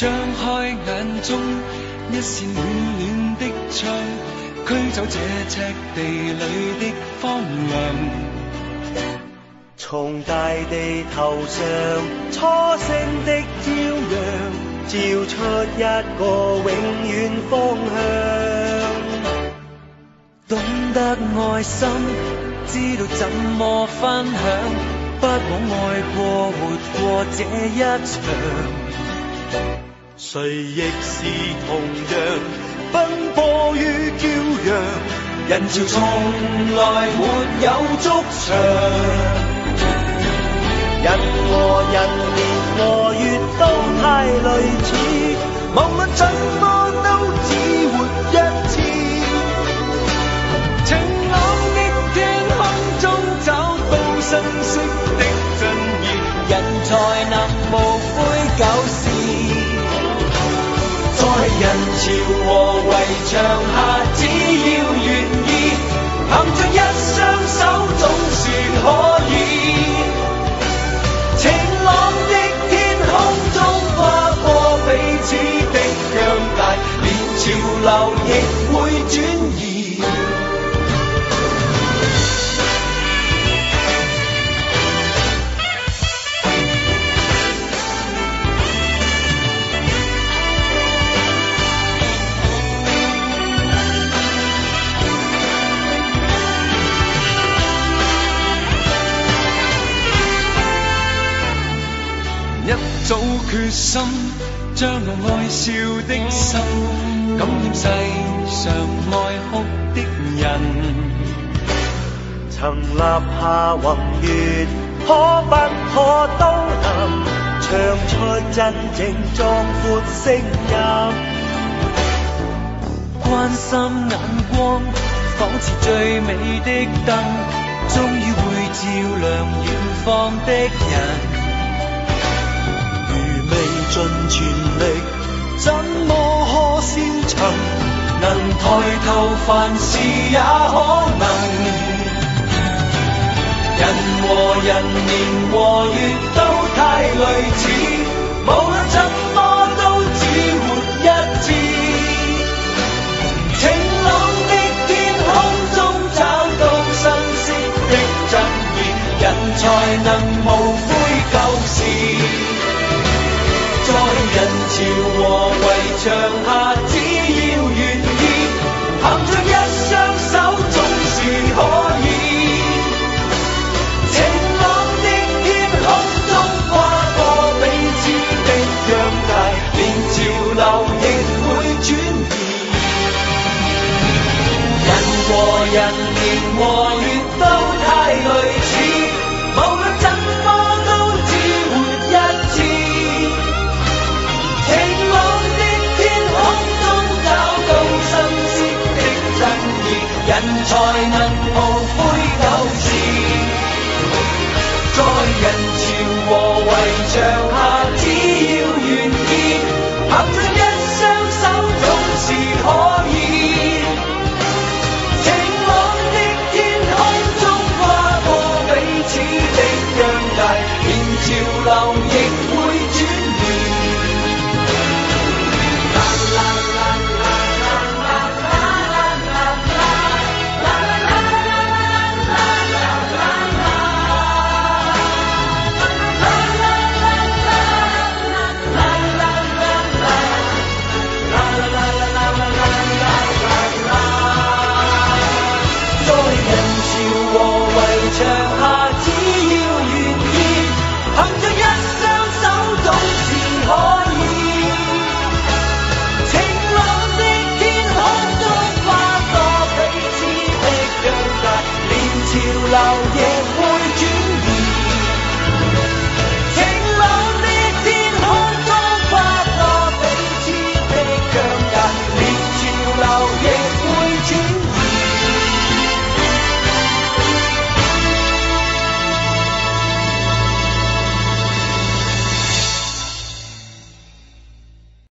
张开眼中一线暖暖的窗，驱走这赤地里的荒凉。从大地头上初升的朝阳，照出一个永远方向。懂得爱心，知道怎么分享，不枉爱过活过这一场。谁亦是同样奔波于骄阳，人潮从来没有足长。人和人年和月都流亦会转移。一早决心，将我爱笑的心感染世上爱哭的人。曾立下宏愿，可不可都能唱出真正壮阔声音？关心眼光，仿似最美的灯，终于会照亮远方的人。如未尽全力，怎么可能抬头，凡事也可能。人和人，年和月都太类似，无论怎么都只活一次。晴朗的天空中找到新色的真意，人才能无悔旧事。在人潮和围墙下，何人，年和月都太类似，无论怎么都只活一次。晴朗的天空中找到新鲜的真意，人才能无悔旧事。在人潮和围墙连潮流亦会。